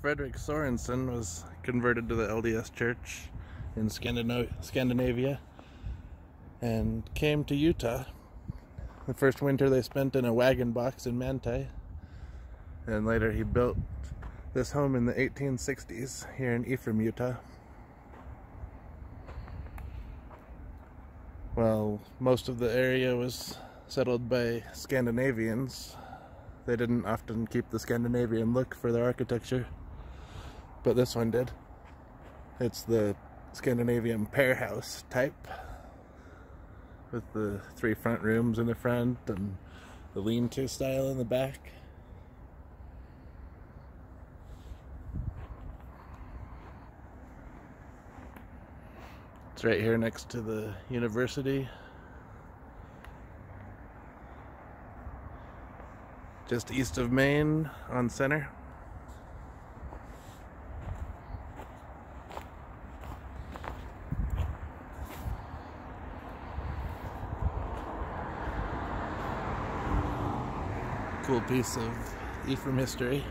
Frederick Sorensen was converted to the LDS Church in Scandinavia and came to Utah. The first winter they spent in a wagon box in Manti, and later he built this home in the 1860s here in Ephraim, Utah. Well, most of the area was settled by Scandinavians. They didn't often keep the Scandinavian look for their architecture, but this one did. It's the Scandinavian pair house type with the three front rooms in the front and the lean-to style in the back. It's right here next to the university. Just east of Main on center. Cool piece of Ephraim history.